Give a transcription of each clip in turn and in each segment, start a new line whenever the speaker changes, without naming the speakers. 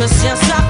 Nunca se sabe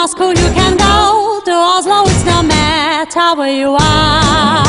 Moscow you can go, to Oslo it's no matter where you are.